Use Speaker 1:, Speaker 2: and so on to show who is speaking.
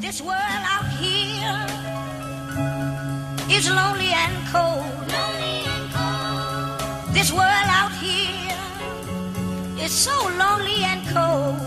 Speaker 1: This world out here is lonely and cold.
Speaker 2: Lonely and cold.
Speaker 1: This world out here is so lonely and cold.